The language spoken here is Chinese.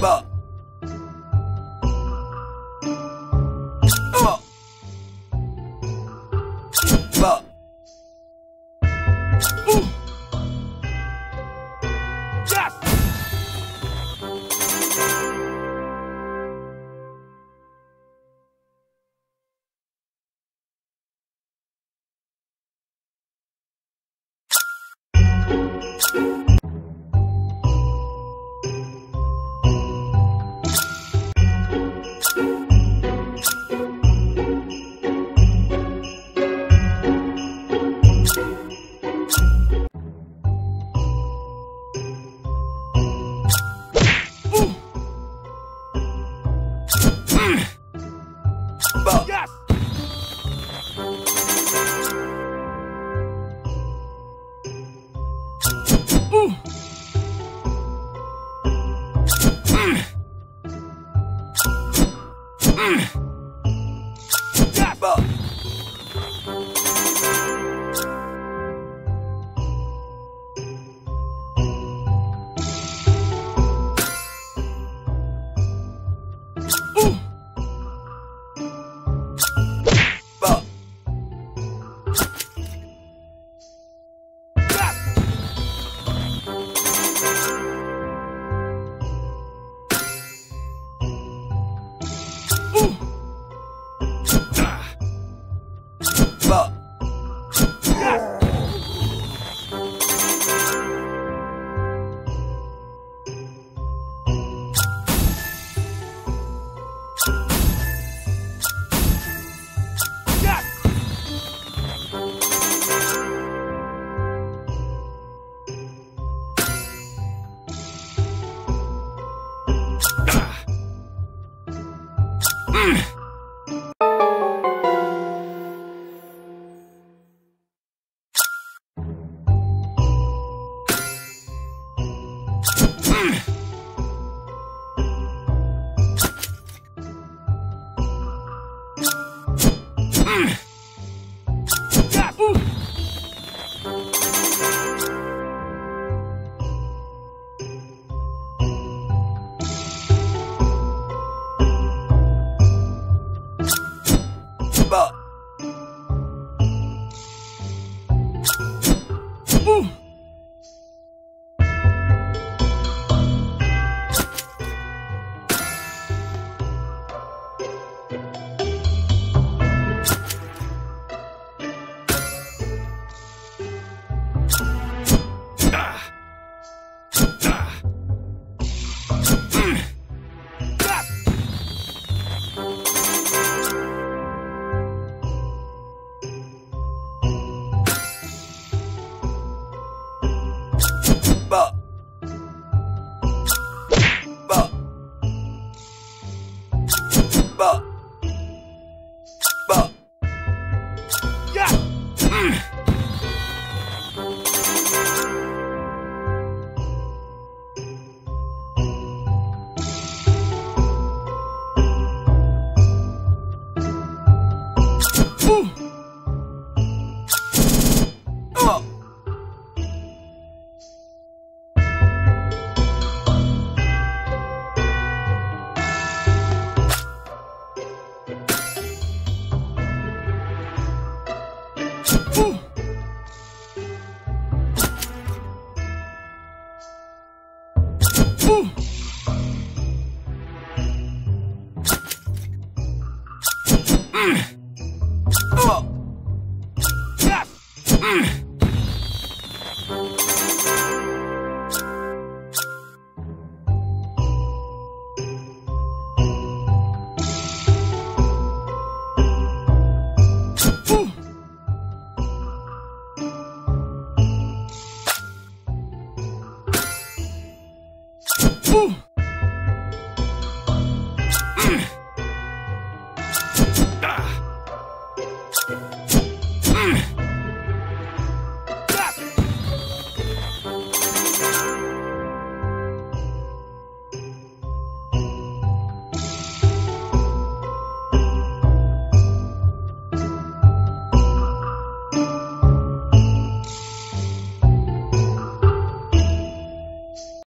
Impossible! Woo! Mm. 什么？嗯。嗯。